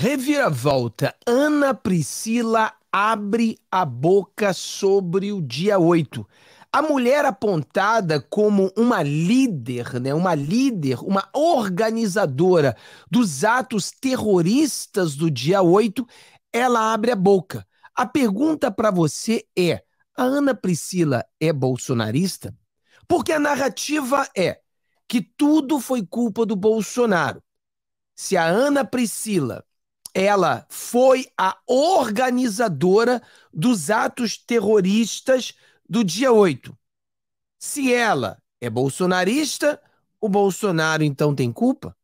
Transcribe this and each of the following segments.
Reviravolta. Ana Priscila abre a boca sobre o dia 8. A mulher apontada como uma líder, né, uma líder, uma organizadora dos atos terroristas do dia 8, ela abre a boca. A pergunta para você é: a Ana Priscila é bolsonarista? Porque a narrativa é que tudo foi culpa do Bolsonaro. Se a Ana Priscila ela foi a organizadora dos atos terroristas do dia 8. Se ela é bolsonarista, o Bolsonaro então tem culpa?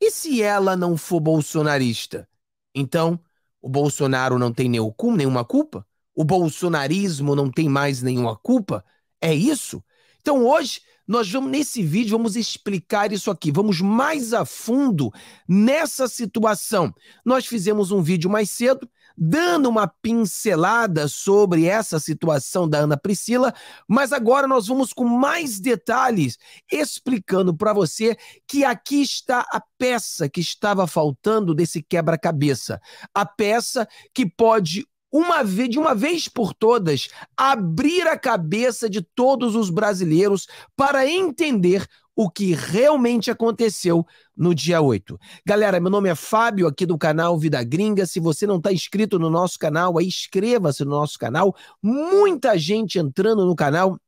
E se ela não for bolsonarista? Então, o Bolsonaro não tem nenhuma culpa? O bolsonarismo não tem mais nenhuma culpa? É isso? Então, hoje nós vamos, nesse vídeo, vamos explicar isso aqui. Vamos mais a fundo nessa situação. Nós fizemos um vídeo mais cedo dando uma pincelada sobre essa situação da Ana Priscila, mas agora nós vamos com mais detalhes explicando para você que aqui está a peça que estava faltando desse quebra-cabeça. A peça que pode uma vez, de uma vez por todas, abrir a cabeça de todos os brasileiros para entender o que realmente aconteceu no dia 8. Galera, meu nome é Fábio, aqui do canal Vida Gringa. Se você não está inscrito no nosso canal, aí inscreva-se no nosso canal. Muita gente entrando no canal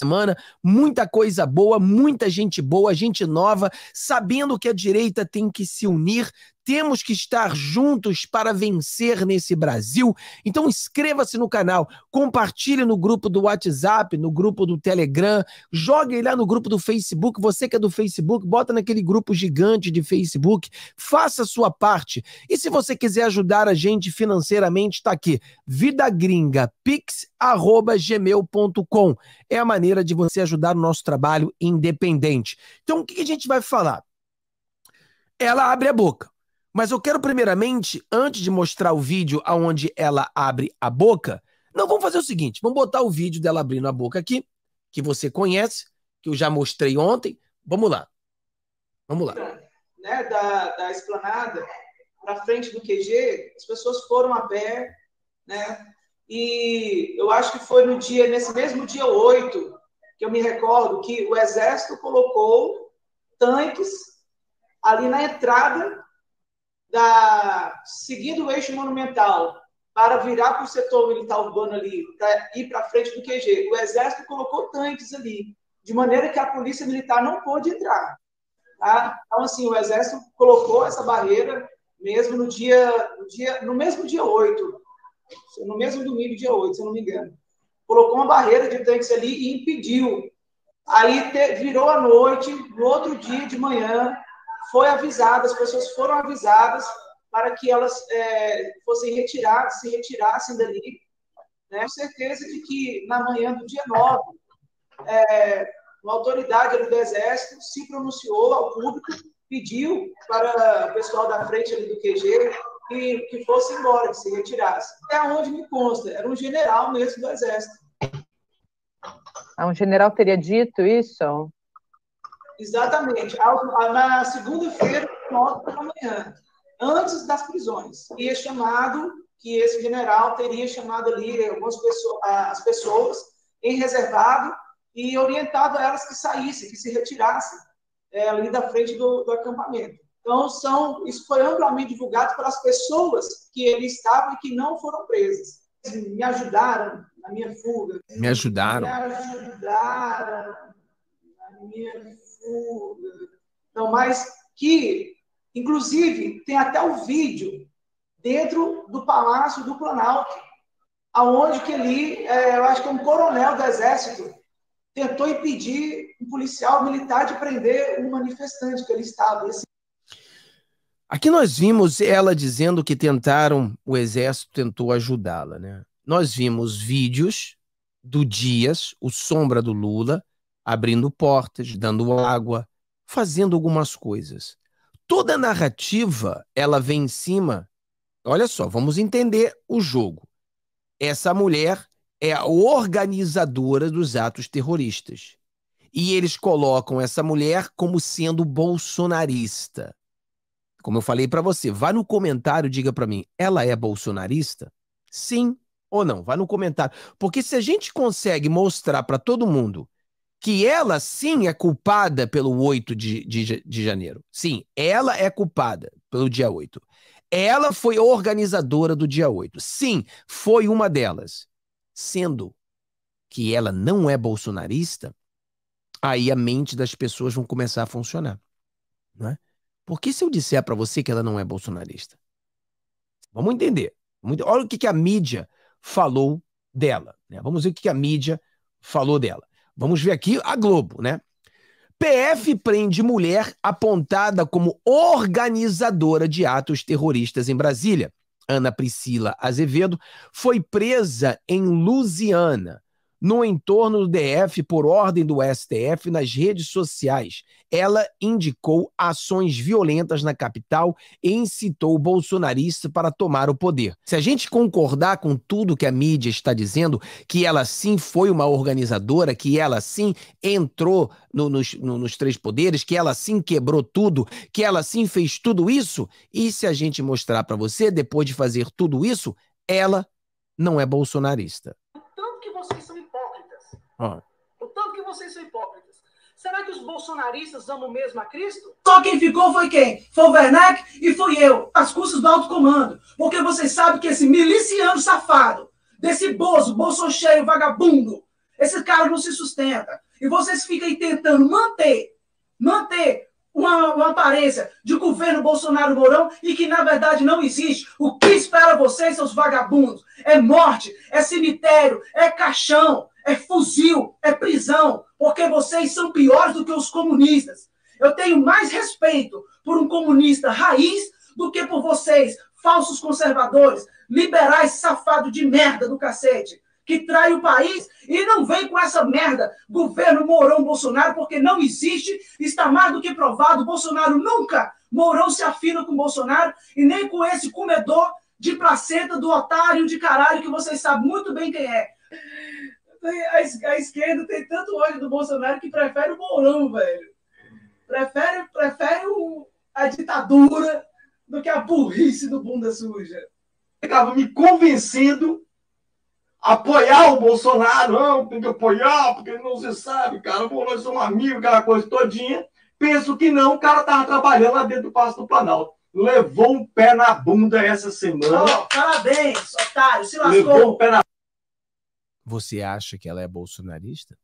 semana, muita coisa boa, muita gente boa, gente nova, sabendo que a direita tem que se unir, temos que estar juntos para vencer nesse Brasil. Então inscreva-se no canal, compartilhe no grupo do WhatsApp, no grupo do Telegram, jogue lá no grupo do Facebook. Você que é do Facebook, bota naquele grupo gigante de Facebook, faça a sua parte. E se você quiser ajudar a gente financeiramente, está aqui, vidagringapix@gmail.com. É a maneira de você ajudar o nosso trabalho independente. Então o que a gente vai falar? Ela abre a boca. Mas eu quero primeiramente, antes de mostrar o vídeo aonde ela abre a boca, não, vamos fazer o seguinte, vamos botar o vídeo dela abrindo a boca aqui, que você conhece, que eu já mostrei ontem. Vamos lá. Vamos lá. Né, da, da esplanada para frente do QG, as pessoas foram a pé, né? E eu acho que foi no dia, nesse mesmo dia 8, que eu me recordo que o Exército colocou tanques ali na entrada da, seguindo o eixo monumental para virar para o setor militar urbano ali, para ir para frente do QG, o Exército colocou tanques ali, de maneira que a Polícia Militar não pôde entrar. Tá? Então, assim, o Exército colocou essa barreira mesmo no dia, no, dia, no mesmo dia 8, no mesmo domingo, dia 8, se eu não me engano. Colocou uma barreira de tanques ali e impediu. Aí te, virou a noite, no outro dia de manhã, foi avisada, as pessoas foram avisadas para que elas é, fossem retiradas, se retirassem dali, né? com certeza de que na manhã do dia 9, é, uma autoridade do Exército se pronunciou ao público, pediu para o pessoal da frente ali do QG que, que fosse embora, que se retirasse. Até onde me consta, era um general mesmo do Exército. Ah, um general teria dito isso? Exatamente. Na segunda-feira, nove da manhã, antes das prisões. Ia chamado, que esse general teria chamado ali algumas pessoas, as pessoas em reservado e orientado elas que saíssem, que se retirassem é, ali da frente do, do acampamento. Então, são, isso foi amplamente divulgado para as pessoas que ele estava e que não foram presas. Me ajudaram na minha fuga. Me ajudaram. Me ajudaram na minha então, mas que, inclusive, tem até o vídeo dentro do Palácio do Planalto, aonde que ali, é, eu acho que é um coronel do Exército tentou impedir um policial militar de prender um manifestante que ele estava. Esse... Aqui nós vimos ela dizendo que tentaram, o exército tentou ajudá-la, né? Nós vimos vídeos do Dias, o sombra do Lula, abrindo portas, dando água, fazendo algumas coisas. Toda narrativa, ela vem em cima. Olha só, vamos entender o jogo. Essa mulher é a organizadora dos atos terroristas. E eles colocam essa mulher como sendo bolsonarista. Como eu falei para você, vá no comentário, diga para mim, ela é bolsonarista? Sim ou não? Vá no comentário. Porque se a gente consegue mostrar para todo mundo que ela sim é culpada pelo 8 de, de, de janeiro. Sim, ela é culpada pelo dia 8. Ela foi organizadora do dia 8. Sim, foi uma delas. Sendo que ela não é bolsonarista, aí a mente das pessoas vão começar a funcionar. Não é? Porque se eu disser para você que ela não é bolsonarista? Vamos entender. Olha o que, a mídia falou dela. Né? Vamos ver o que a mídia falou dela. Vamos ver aqui a Globo, né? PF prende mulher apontada como organizadora de atos terroristas em Brasília. Ana Priscila Azevedo foi presa em Lusiana no entorno do DF por ordem do STF nas redes sociais. Ela indicou ações violentas na capital e incitou o bolsonarista para tomar o poder. Se a gente concordar com tudo que a mídia está dizendo, que ela sim foi uma organizadora, que ela sim entrou no, nos, no, nos três poderes, que ela sim quebrou tudo, que ela sim fez tudo isso, e se a gente mostrar para você, depois de fazer tudo isso, ela não é bolsonarista. Tanto que vocês são o tanto que vocês são hipócritas. Será que os bolsonaristas amam mesmo a Cristo? Só quem ficou foi quem? Foi o Werneck e fui eu, as custas do alto comando. Porque vocês sabem que esse miliciano safado, desse bozo, bolso cheio, vagabundo, esse cara não se sustenta. E vocês ficam aí tentando manter, manter uma, uma, aparência de governo Bolsonaro Mourão e que na verdade não existe. O que espera vocês, seus vagabundos? É morte, é cemitério, é caixão, é fuzil, é prisão, porque vocês são piores do que os comunistas. Eu tenho mais respeito por um comunista raiz do que por vocês, falsos conservadores, liberais safados de merda do cacete, que trai o país e não vem com essa merda, governo Mourão Bolsonaro, porque não existe, está mais do que provado, Bolsonaro nunca, Mourão se afina com Bolsonaro e nem com esse comedor de placenta do otário de caralho que vocês sabem muito bem quem é. A, a esquerda tem tanto ódio do Bolsonaro que prefere o Mourão, velho. Prefere, prefere o, a ditadura do que a burrice do bunda suja. Estava me convencendo a apoiar o Bolsonaro. Não, tem que apoiar, porque não se sabe, cara. Pô, nós somos amigos, aquela coisa todinha. Penso que não, o cara estava trabalhando lá dentro do Passo do Planalto. Levou um pé na bunda essa semana. Oh, parabéns, otário, se lascou. Levou um pé na você acha que ela é bolsonarista?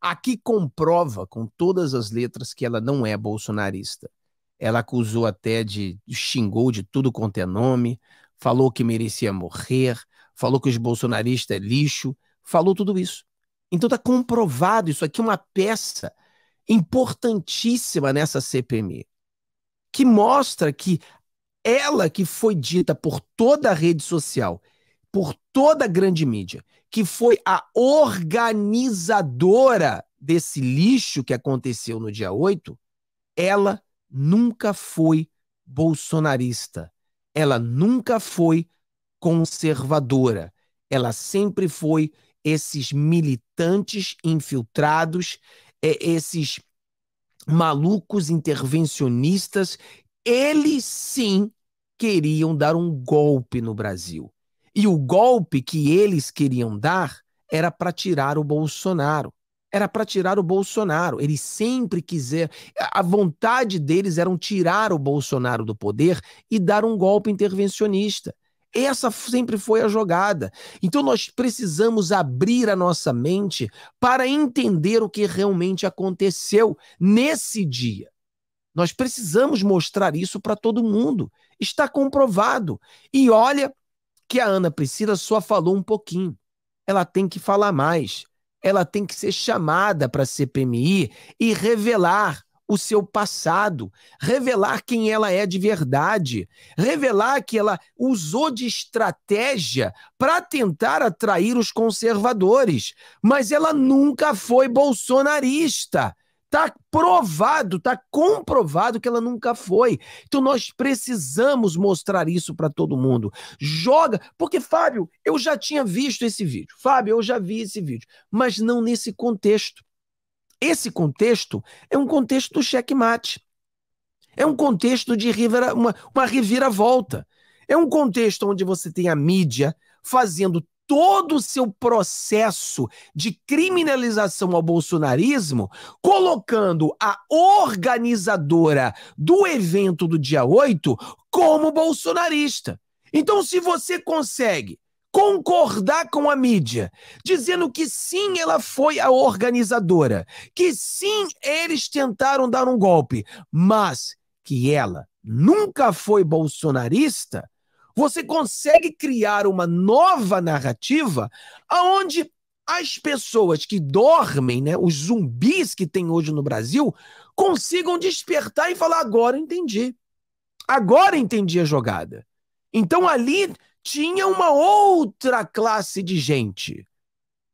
Aqui comprova com todas as letras que ela não é bolsonarista. Ela acusou até de. xingou de tudo quanto é nome, falou que merecia morrer, falou que os bolsonaristas é lixo, falou tudo isso. Então está comprovado, isso aqui é uma peça importantíssima nessa CPMI, que mostra que ela que foi dita por toda a rede social, por toda a grande mídia, que foi a organizadora desse lixo que aconteceu no dia 8, ela nunca foi bolsonarista. Ela nunca foi conservadora. Ela sempre foi esses militantes infiltrados, esses malucos intervencionistas. Eles sim queriam dar um golpe no Brasil. E o golpe que eles queriam dar era para tirar o Bolsonaro. Era para tirar o Bolsonaro. Eles sempre quiseram. A vontade deles era tirar o Bolsonaro do poder e dar um golpe intervencionista. Essa sempre foi a jogada. Então nós precisamos abrir a nossa mente para entender o que realmente aconteceu nesse dia. Nós precisamos mostrar isso para todo mundo. Está comprovado. E olha, que a Ana Priscila só falou um pouquinho. Ela tem que falar mais. Ela tem que ser chamada para a CPMI e revelar o seu passado, revelar quem ela é de verdade, revelar que ela usou de estratégia para tentar atrair os conservadores, mas ela nunca foi bolsonarista. Está provado, está comprovado que ela nunca foi. Então nós precisamos mostrar isso para todo mundo. Joga, porque Fábio, eu já tinha visto esse vídeo. Fábio, eu já vi esse vídeo, mas não nesse contexto. Esse contexto é um contexto do checkmate. É um contexto de revira, uma, uma reviravolta. É um contexto onde você tem a mídia fazendo todo o seu processo de criminalização ao bolsonarismo, colocando a organizadora do evento do dia 8 como bolsonarista. Então, se você consegue concordar com a mídia, dizendo que sim, ela foi a organizadora, que sim, eles tentaram dar um golpe, mas que ela nunca foi bolsonarista, você consegue criar uma nova narrativa aonde as pessoas que dormem, né, os zumbis que tem hoje no Brasil, consigam despertar e falar: agora entendi. Agora entendi a jogada. Então ali tinha uma outra classe de gente.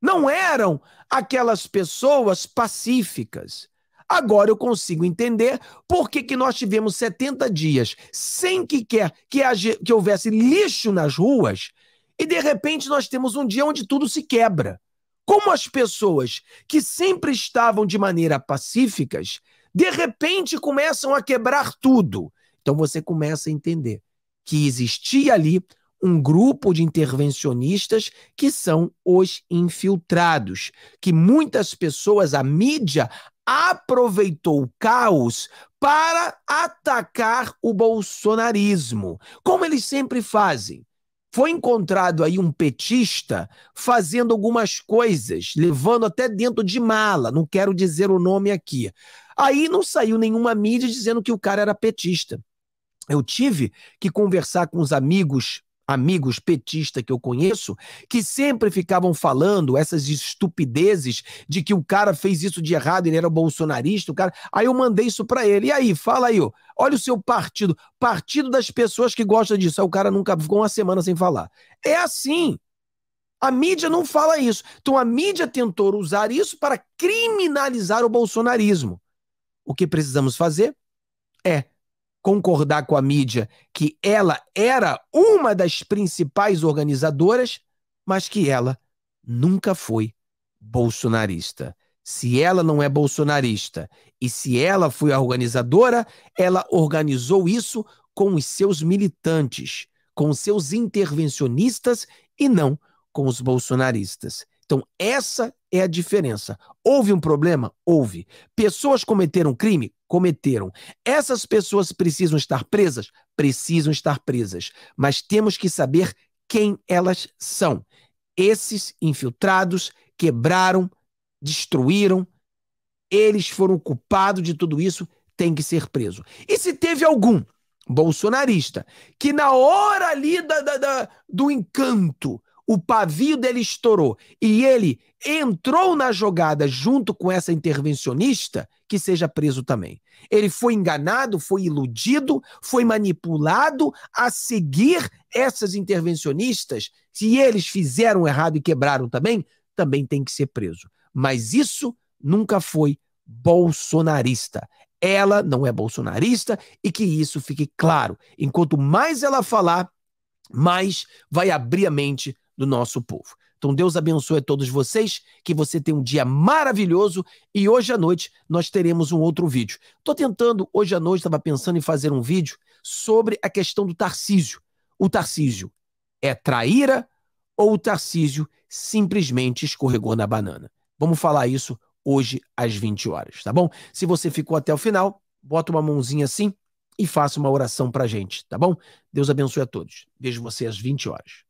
Não eram aquelas pessoas pacíficas. Agora eu consigo entender por que, que nós tivemos 70 dias sem que, quer, que, que houvesse lixo nas ruas e de repente nós temos um dia onde tudo se quebra. Como as pessoas que sempre estavam de maneira pacíficas, de repente começam a quebrar tudo. Então você começa a entender que existia ali um grupo de intervencionistas que são os infiltrados, que muitas pessoas, a mídia, aproveitou o caos para atacar o bolsonarismo, como eles sempre fazem. Foi encontrado aí um petista fazendo algumas coisas, levando até dentro de mala, não quero dizer o nome aqui. Aí não saiu nenhuma mídia dizendo que o cara era petista. Eu tive que conversar com os amigos amigos petistas que eu conheço, que sempre ficavam falando essas estupidezes de que o cara fez isso de errado, ele era bolsonarista, o cara. Aí eu mandei isso para ele. E aí, fala aí, ó. Olha o seu partido, partido das pessoas que gostam disso. Aí o cara nunca ficou uma semana sem falar. É assim. A mídia não fala isso. Então a mídia tentou usar isso para criminalizar o bolsonarismo. O que precisamos fazer é concordar com a mídia que ela era uma das principais organizadoras, mas que ela nunca foi bolsonarista. Se ela não é bolsonarista e se ela foi a organizadora, ela organizou isso com os seus militantes, com os seus intervencionistas e não com os bolsonaristas. Então, essa é a diferença. Houve um problema? Houve. Pessoas cometeram crime? Cometeram. Essas pessoas precisam estar presas? Precisam estar presas. Mas temos que saber quem elas são. Esses infiltrados quebraram, destruíram, eles foram culpados de tudo isso, tem que ser preso. E se teve algum bolsonarista que, na hora ali da, da, da do encanto, o pavio dele estourou e ele entrou na jogada junto com essa intervencionista, que seja preso também. Ele foi enganado, foi iludido, foi manipulado a seguir essas intervencionistas. Se eles fizeram errado e quebraram também, também tem que ser preso. Mas isso nunca foi bolsonarista. Ela não é bolsonarista e que isso fique claro. Enquanto mais ela falar, mais vai abrir a mente do nosso povo. Então Deus abençoe a todos vocês, que você tenha um dia maravilhoso e hoje à noite nós teremos um outro vídeo. Estou tentando, hoje à noite estava pensando em fazer um vídeo sobre a questão do Tarcísio. O Tarcísio é traíra ou o Tarcísio simplesmente escorregou na banana? Vamos falar isso hoje às 20 horas, tá bom? Se você ficou até o final, bota uma mãozinha assim e faça uma oração pra gente, tá bom? Deus abençoe a todos. Vejo você às 20 horas.